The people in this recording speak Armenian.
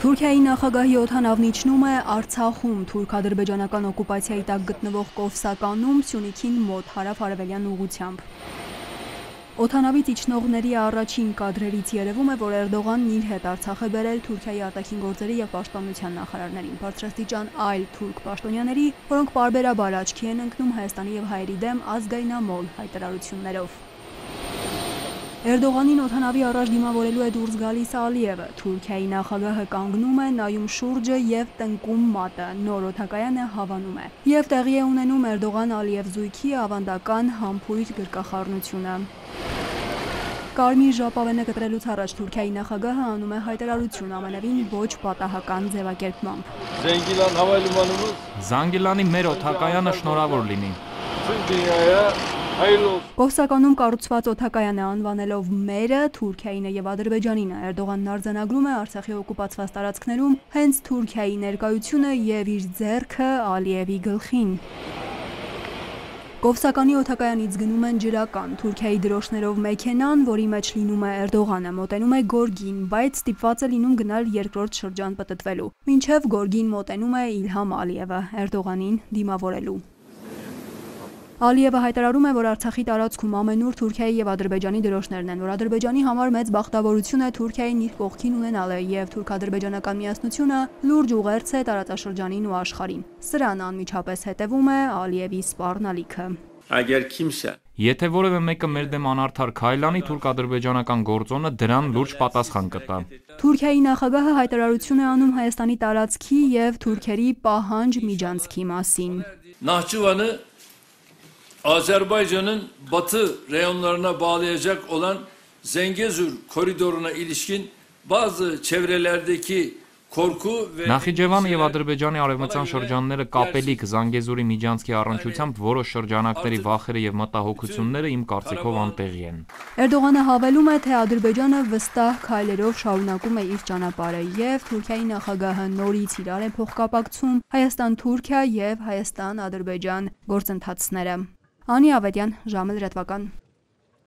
Թուրքիայի նախագահի օդանավն իջնում է Արցախում թուրք-ադրբեջանական օկուպացիայի տակ գտնվող Կովսականում Սյունիքին մոտ հարավ-արևելյան ուղղությամբ։ Օդանավից իջնողների առաջին կադրերից երևում է, որ Էրդողանն իր հետ Արցախ է բերել Թուրքիայի արտաքին գործերի եւ պաշտպանության նախարարներին, բարձրաստիճան այլ թուրք պաշտոնյաների, որոնք բարբերաբար աչքի են ընկնում Հայաստանի եւ հայերի դեմ ազգայնամոլ հայտարարություններով։ Էրդողանին օթանավի առաջ դիմավորելու է դուրս գալիս Ալիևը։ Թուրքիայի նախագահը կանգնում է, նայում շուրջը եւ տնկում մատը։ Նոր օթակայանը հավանում է։ Եվ տեղի է ունենում Էրդողան-Ալիև զույգի ավանդական համբույր գրկախառնությունը։ Կարմիր ժապավենը կտրելուց առաջ Թուրքիայի նախագահը անում է հայտարարություն ամենևին ոչ պատահական ձևակերպմամբ։ Զենգիլան հավայլումանումız Զանգիլանի մեր օթակայանը շնորհավոր լինի։ tüm dünyaya olsun. Կովսականում կառուցված օթակայանը անվանելով մերը Թուրքիայինը եւ Ադրբեջանինը Էրդողանն արձանագրում է Արցախի օկուպացված տարածքներում հենց Թուրքիայի ներկայությունը եւ իր ձեռքը Ալիևի գլխին։ Կովսականի օթակայանից գնում են ջրական Թուրքիայի դրոշներով մեքենան, որի մեջ լինում է Էրդողանը, մոտենում է Գորգին, բայց ստիպված է լինում գնալ երկրորդ շրջան պտտվելու։ Մինչև Գորգին մոտենում է Իլհամ Ալիևը Էրդողանին դիմավորելու։ Ալիևը հայտարարում է, որ Արցախի տարածքում ամենուր Թուրքիայի եւ Ադրբեջանի դրոշներն են, որ Ադրբեջանի համար մեծ բախտավորություն է Թուրքիային իր կողքին ունենալը եւ թուրք-ադրբեջանական միասնությունը լուրջ ուղերձ է տարածաշրջանին ու աշխարհին։ Սրան անմիջապես հետևում է Ալիևի սպառնալիքը։ Eğer kimse Եթե որևէ մեկը մեր դեմ անարդար քայլանի, թուրք-ադրբեջանական գործոնը դրան լուրջ պատասխան կտա։ Թուրքիայի նախագահը հայտարարություն է անում Հայաստանի տարածքի եւ թուրքերի պահանջ միջանցքի մասին։ Nahçıvan'ı Azerbaycan'ın batı reyonlarına bağlayacak olan Zengezur koridoruna ilişkin bazı çevrelerdeki Նախիջևանը եւ Ադրբեջանի արևմտյան շրջանները կապելիք Զանգեզուրի միջանցքի առնչությամբ որոշ շրջանակների վախերը եւ մտահոգությունները իմ կարծիքով անտեղի են։ Էրդողանը հավելում է, թե Ադրբեջանը վստահ քայլերով շարունակում է իր ճանապարհը եւ Թուրքիայի նախագահը նորից իրար է փոխկապակցում Հայաստան-Թուրքիա եւ Հայաստան-Ադրբեջան գործընթացները։ Անի Ավետյան, ժամը լրատվական։